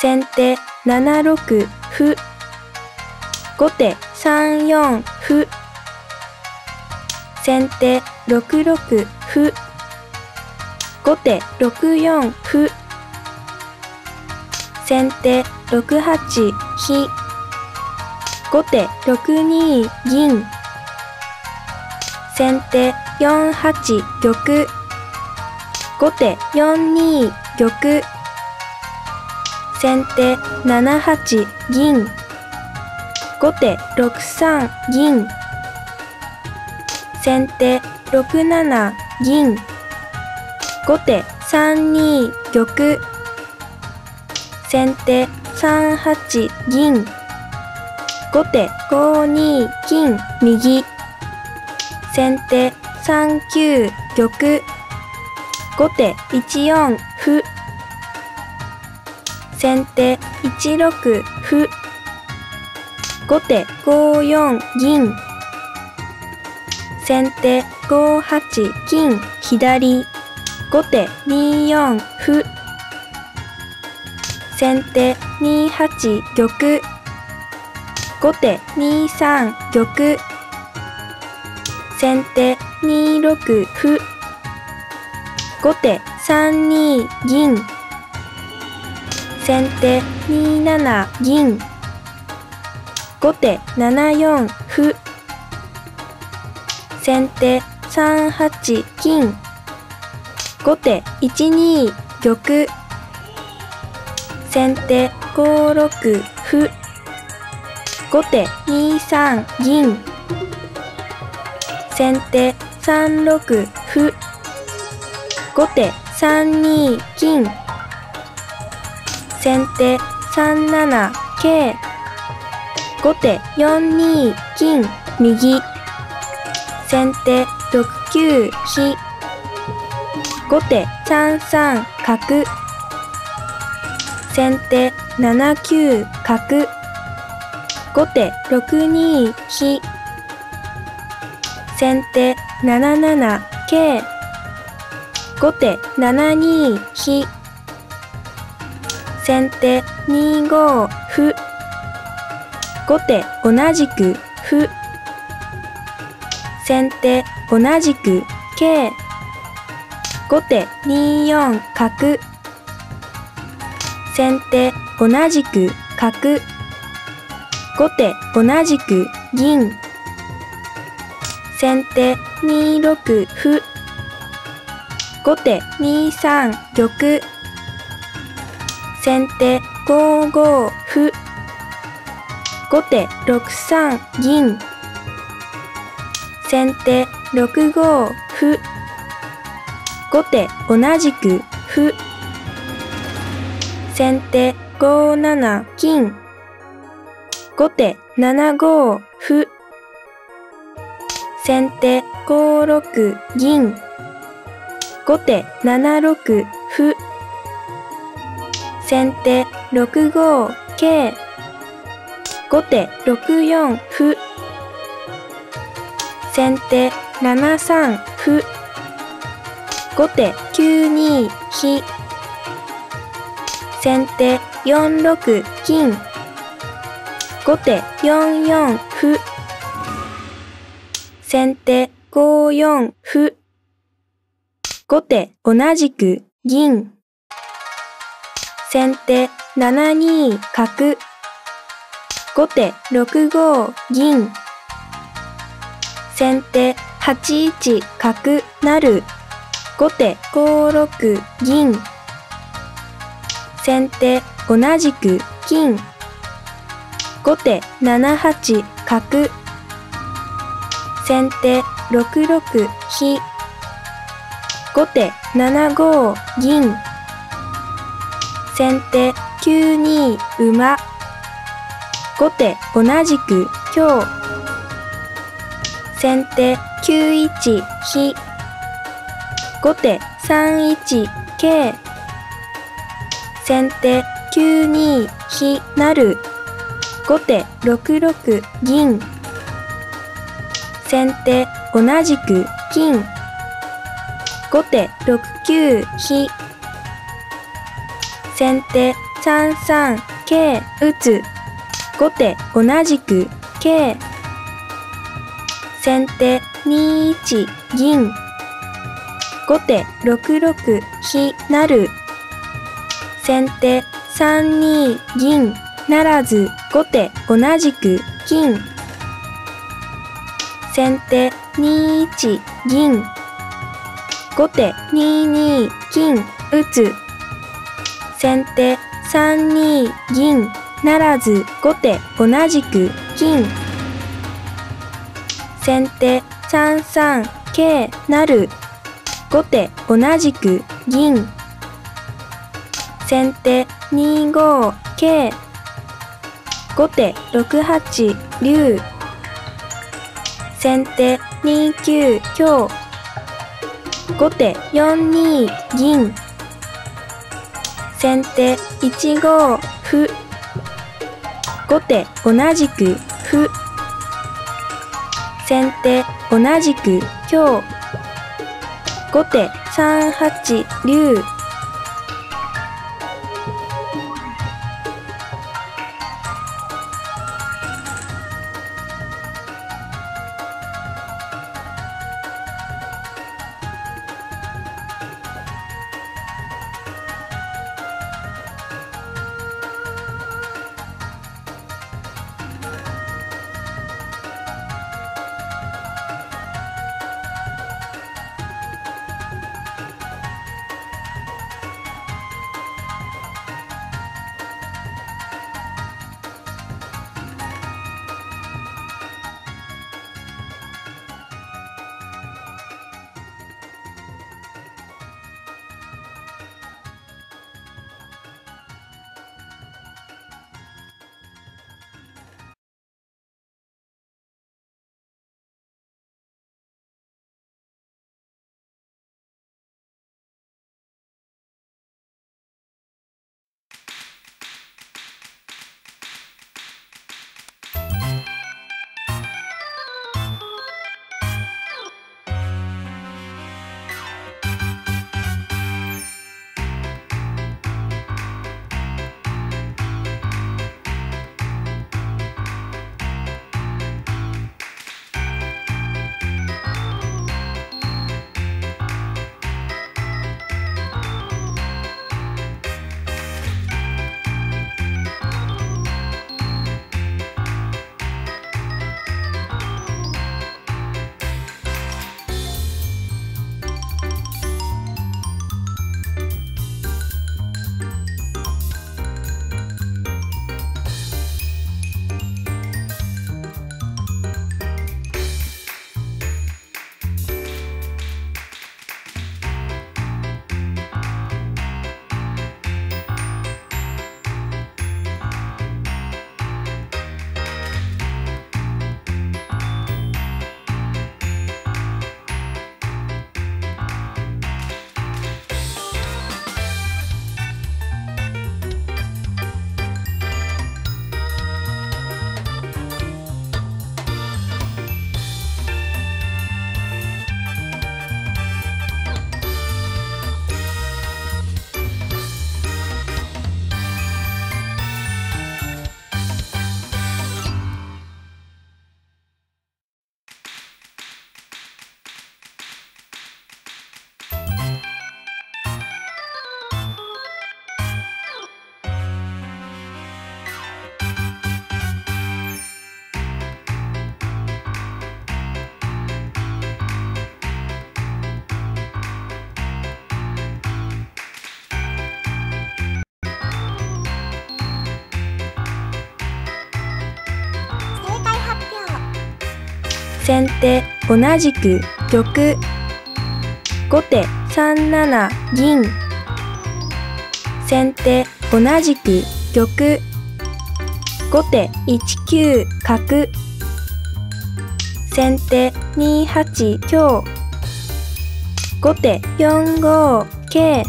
先手7六歩。後手3四歩。先手6六歩。後手6四歩。先手6八飛。後手6二銀。先手4八玉。後手4二玉。先手7八銀。後手6三銀。先手6七銀。後手3二玉。先手3八銀。後手5二金右。先手3九玉。後手1四歩。先手1六歩。後手5四銀。先手5八金左。後手2四歩。先手2八玉。後手2三玉。先手2六歩。後手3二銀。先手2七銀。後手7四歩。先手3八金。後手1二玉。先手5六歩。後手2三銀。先手3六歩。後手3二金。先手3七桂。後手4二金右。先手6九飛。後手3三角。先手7九角。後手6二飛。先手7七桂。後手7二飛。先手2五歩。後手同じく歩。先手同じく桂。後手2四角。先手同じく角。後手同じく銀。先手2六歩。後手2三玉。先手5五歩。後手6三銀。先手6五歩。後手同じく歩。先手5七金。後手7五歩。先手5六銀。後手7六歩。先手6五桂。後手6四歩。先手7三歩。後手9二飛。先手4六金。後手4四歩。先手5四歩。後手同じく銀。先手7二角。後手6五銀。先手8一角成。後手5六銀。先手同じく金。後手7八角。先手6六飛。後手7五銀。先手9二馬。後手同じく香。先手9一飛。後手3一桂。先手9二飛成。後手6六銀。先手同じく金。後手6九飛。先手3三桂打つ。後手同じく桂先手2一銀。後手6六飛成先手3二銀。ならず後手同じく金。先手2一銀。後手2二金。打つ。先手3二銀ならず後手同じく金。先手3三桂成後手同じく銀。先手2五桂後手6八竜。先手2九香後手4二銀。先手1五歩後手同じく。歩先手同じく。香後手3八竜先手同じく玉後手3七銀。先手同じく玉後手1九角。先手2八香後手4五桂。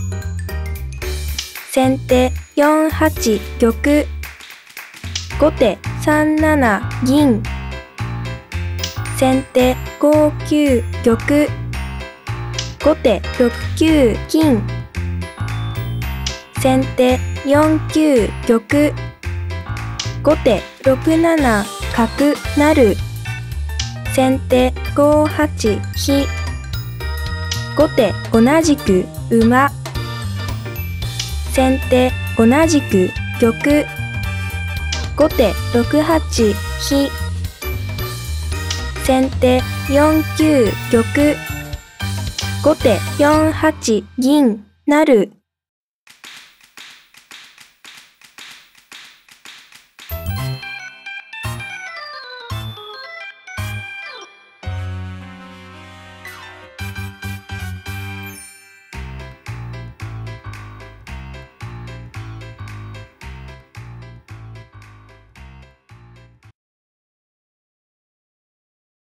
先手4八玉。後手3七銀。先手5九玉後手6九金。先手4九玉後手6七角成先手5八飛後手同じく馬。先手同じく玉後手6八飛先手4九玉。後手4八銀。なる。